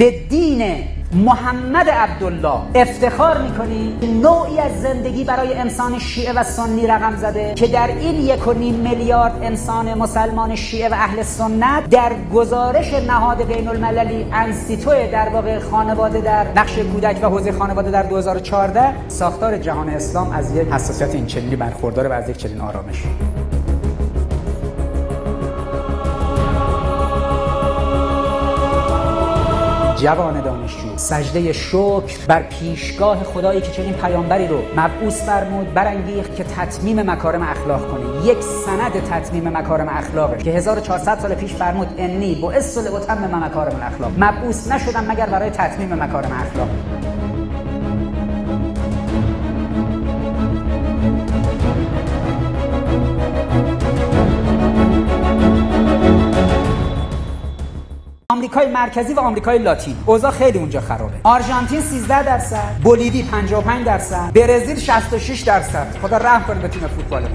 به دین محمد عبدالله افتخار می‌کنی؟ نوعی از زندگی برای انسان شیعه و سنی رقم زده که در این یک و نیم میلیارد انسان مسلمان شیعه و اهل سنت در گزارش نهاد بین المللی انسیتو در واقع خانواده در نقش کودک و حوزه خانواده در 2014 ساختار جهان اسلام از یک حساسیت این چنینی برخورداره و از یک چنین آرامش. جوان دانشجو. سجده شکر بر پیشگاه خدایی که چنین پیامبری رو مبعوث فرمود برانگیخت که تطمیم مکارم اخلاق کنه. یک سند تطمیم مکارم اخلاقه که 1400 سال پیش فرمود انی با اصل و تم مکارم الاخلاق مبعوث نشدم مگر برای تطمیم مکارم اخلاق. آمریکای مرکزی و آمریکای لاتین. اوضاع خیلی اونجا خرابه. آرژانتین 13 درصد. بولیوی 55 درصد. برزیل 66 درصد. خدا رحم کنه به تیم فوتبال.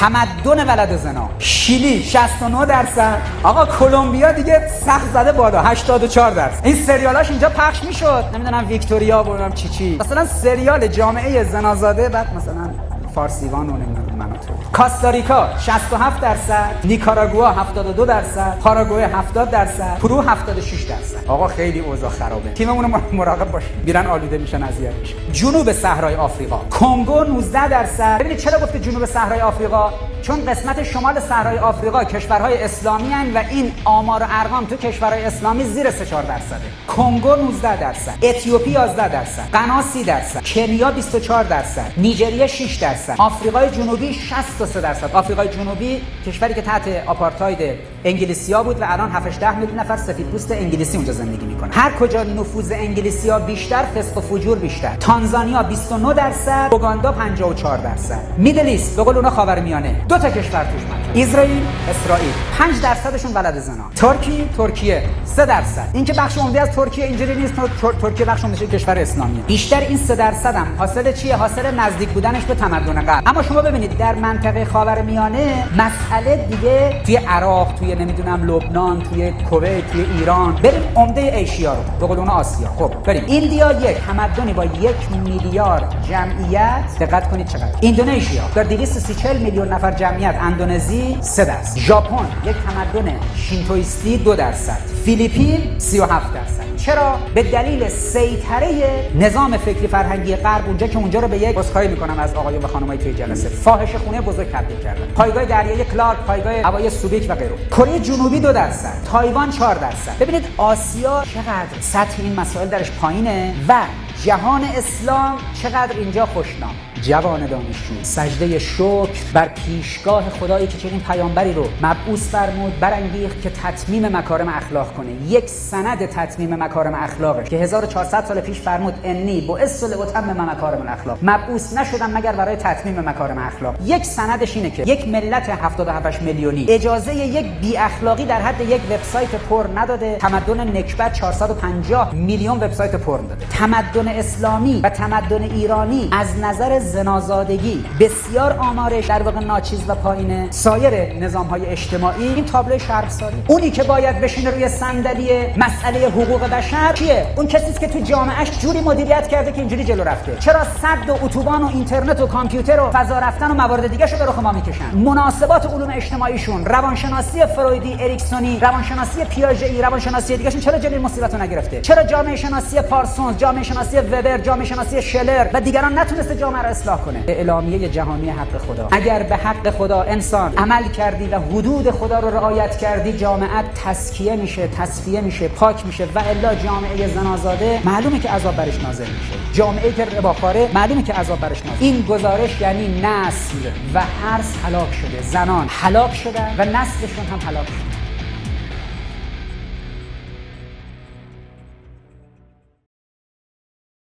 تمدن ولد زنا. شیلی 69 درصد. آقا کلمبیا دیگه سخت زده بالا. 84 درصد. این سریالاش اینجا پخش می‌شد. نمی‌دونم ویکتوریا و چی چی. مثلا سریال جامعه زنازاده بعد مثلا فارسیوان و نمی‌دونم من تو. کاستاریکا 67 درصد نیکاراگوا 72 درصد پاراگوئه 70 درصد پرو 76 درصد. آقا خیلی اوضاع خرابه. تیممون مراقب باشید میرن آلوده میشن اذیت میشن. جنوب صحرای آفریقا. کنگو 19 درصد. ببینید چرا گفته جنوب صحرای آفریقا؟ چون قسمت شمال صحرای آفریقا کشورهای اسلامی هن و این آمار و ارقام تو کشورهای اسلامی زیر 3 4 درصده. کنگو 19 درصد. اتیوپی 11 درصد. غنا 30 درصد. کنیا 24 درصد. نیجریه 6 درصد. آفریقای جنوبی 63 درصد. آفریقای جنوبی کشوری که تحت آپارتاید انگلیسیا بود و الان 7 10 میلیون نفر سفیدپوست انگلیسی اونجا زندگی می‌کنه هر کجا نفوذ انگلیسیا بیشتر فسق و فجور بیشتر. تانزانیا 29 درصد اوگاندا 54 درصد. میدل ایست به قول اونا خاورمیانه. دو تا کشور توش اسرائیل اسرائیل 5 درصدشون ولد زنا. ترکی ترکیه. 3 درصد. این که بخش عمده از ترکیه اینجوری نیست ترکیه بخش عمده کشور اسلامی بیشتر این 3 درصد هم حاصل چیه؟ حاصل نزدیک بودنش به تمدن غرب اما شما ببینید در منطقه خاورمیانه مسئله دیگه توی عراق توی نمی‌دونم لبنان توی کویت توی ایران. بریم عمده ایشیا رو. به قول آسیا. خب بریم. ایندیا یک. تمدنی با یک میلیارد جمعیت. دقت کنید چقدر. اندونزیا در 230 میلیون نفر جمعیت. اندونزی 3 درصد. ژاپن یک تمدن شینتویستی 2 درصد. فیلیپین 37 درصد. چرا؟ به دلیل سیطره نظام فکری فرهنگی غرب اونجا که اونجا رو به یک بسخای می‌کنم از آقایون و خانمای توی جلسه. فاحشه خونه بزرگ تبدیل کردن. پایگاه دریایی کلارک پایگاه هوایی سوبیک و غیره. کره جنوبی دو درصد. تایوان 4 درصد. ببینید آسیا چقدر سطح این مسائل درش پایینه و جهان اسلام چقدر اینجا خوشنام. جوان دانشجو. سجده شکر بر پیشگاه خدایی که چنین پیامبری رو مبعوث فرمود برانگیخت که تطمیم مکارم اخلاق کنه. یک سند تطمیم مکارم اخلاقه که 1400 سال پیش فرمود انی و تم مکارم الاخلاق. مبعوث نشدم مگر برای تطمیم مکارم اخلاق. یک سندش اینه که یک ملت 77 میلیونی اجازه یک بی اخلاقی در حد یک وبسایت پر نداده. تمدن نکبت 450 میلیون وبسایت پر داده تمدن اسلامی و تمدن ایرانی از نظر زنازادگی بسیار آمارش در واقع ناچیز و پایینه سایر نظام های اجتماعی. این تابلو شرمساری اونی که باید بشینه روی صندلی مسئله حقوق بشر کیه؟ اون کسی که تو جامعهش جوری مدیریت کرده که اینجوری جلو رفته. چرا صد و اتوبان و اینترنت و کامپیوتر و فضا رفتن و موارد دیگه شو به رخ ما می‌کشن؟ مناسبات علوم اجتماعیشون روانشناسی فرویدی اریکسونی روانشناسی پیاژه روانشناسی دیگهشون چرا جلوی مصیبت نگرفته؟ چرا جامعه شناسی پارسونز جامعه شناسی وبر جامعه شناسی شلر و دیگران نتونسته جامعه رو اصلاح کنه. به اعلامیه جهانی حق خدا. اگر به حق خدا انسان عمل کردی و حدود خدا رو رعایت کردی جامعه تسکیه میشه تصفیه میشه پاک میشه و الا جامعه زنازاده معلومه که عذاب برش نازل میشه. جامعه که رباخاره معلومه که عذاب برش نازل. این گزارش یعنی نسل و هرس هلاک شده. زنان هلاک شدن و نسلشون هم هلاک شده